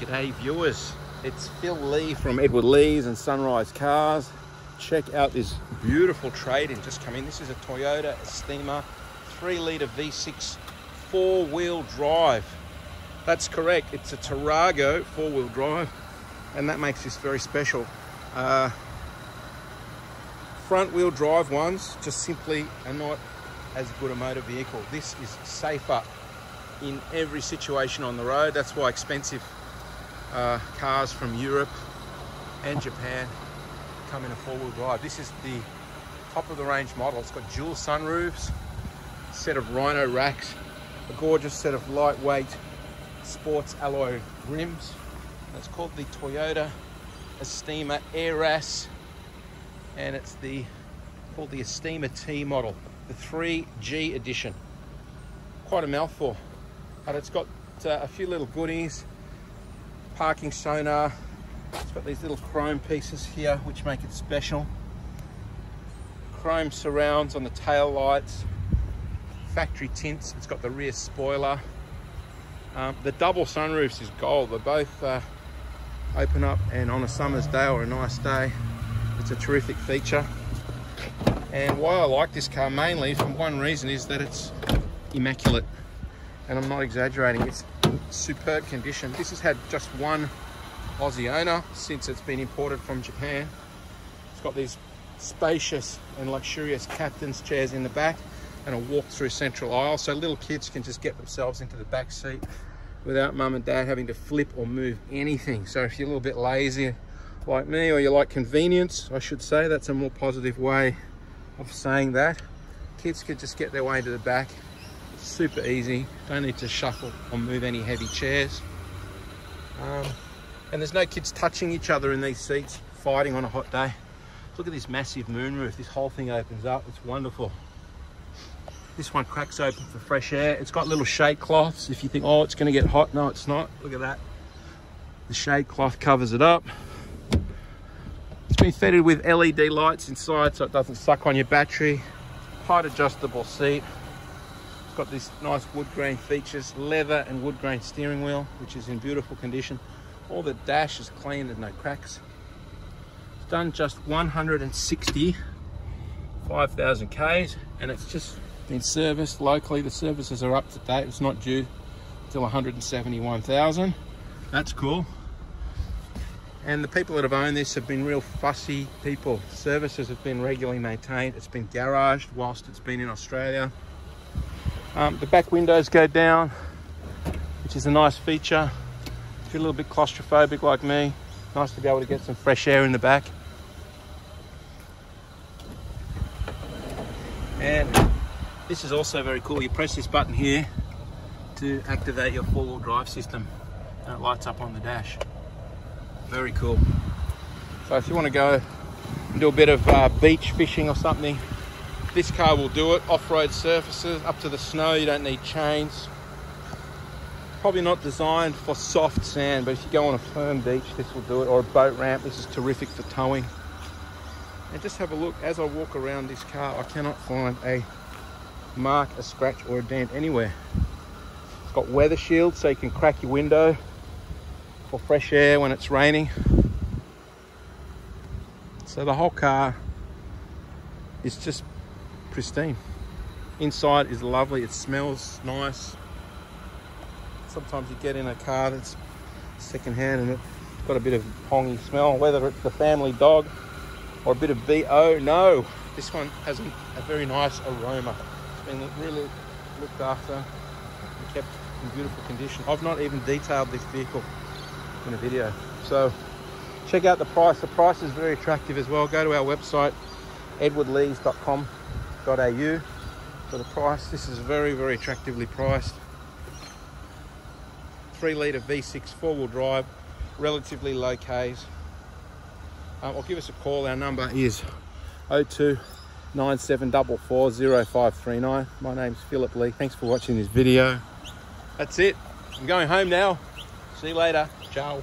G'day viewers, it's Phil Lee from Edward Lee's and Sunrise Cars. Check out this beautiful trade-in just come in. This is a Toyota Estima 3 litre V6 four-wheel drive. That's correct, it's a Tarago four-wheel drive and that makes this very special. Uh, front wheel drive ones just simply are not as good a motor vehicle. This is safer in every situation on the road. That's why expensive uh, cars from Europe and Japan come in a four-wheel drive. This is the top of the range model. It's got dual sunroofs, set of Rhino racks, a gorgeous set of lightweight sports alloy rims. It's called the Toyota Estima Aeras and it's the called the Estima T model, the 3G edition. Quite a mouthful, but it's got uh, a few little goodies. Parking sonar. It's got these little chrome pieces here which make it special. Chrome surrounds on the tail lights. Factory tints. It's got the rear spoiler. Um, the double sunroofs is gold. They both uh, open up and on a summer's day or a nice day, it's a terrific feature. And why I like this car mainly, for one reason, is that it's immaculate. And I'm not exaggerating, it's superb condition. This has had just one Aussie owner since it's been imported from Japan. It's got these spacious and luxurious captain's chairs in the back and a walk through central aisle so little kids can just get themselves into the back seat without mum and dad having to flip or move anything. So if you're a little bit lazy like me or you like convenience, I should say, that's a more positive way of saying that. Kids could just get their way into the back. Super easy, don't need to shuffle or move any heavy chairs. Um, and there's no kids touching each other in these seats, fighting on a hot day. Look at this massive moonroof. This whole thing opens up. It's wonderful. This one cracks open for fresh air. It's got little shade cloths. If you think, oh, it's going to get hot. No, it's not. Look at that. The shade cloth covers it up. It's been fitted with LED lights inside so it doesn't suck on your battery. Height adjustable seat. Got these nice wood grain features, leather and wood grain steering wheel, which is in beautiful condition. All the dash is clean, there's no cracks. It's done just 165,000 Ks and it's just been serviced locally. The services are up to date. It's not due till 171,000. That's cool. And the people that have owned this have been real fussy people. Services have been regularly maintained. It's been garaged whilst it's been in Australia. Um, the back windows go down, which is a nice feature. If you're a little bit claustrophobic like me, nice to be able to get some fresh air in the back. And this is also very cool. You press this button here to activate your four-wheel drive system and it lights up on the dash. Very cool. So if you want to go and do a bit of uh, beach fishing or something, this car will do it. Off-road surfaces, up to the snow, you don't need chains. Probably not designed for soft sand, but if you go on a firm beach, this will do it. Or a boat ramp, this is terrific for towing. And just have a look, as I walk around this car, I cannot find a mark, a scratch or a dent anywhere. It's got weather shield so you can crack your window for fresh air when it's raining. So the whole car is just pristine. Inside is lovely, it smells nice. Sometimes you get in a car that's secondhand and it's got a bit of pongy smell, whether it's the family dog or a bit of BO. No, this one has a, very nice aroma. It's been really looked after and kept in beautiful condition. I've not even detailed this vehicle in a video. So check out the price. The price is very attractive as well. Go to our website, edwardlees.com.au for the price. This is very, very attractively priced. Three litre V6 four-wheel drive, relatively low Ks. Um, or give us a call. Our number is 02 97440539. My name's Philip Lee. Thanks for watching this video. That's it. I'm going home now. See you later. Ciao.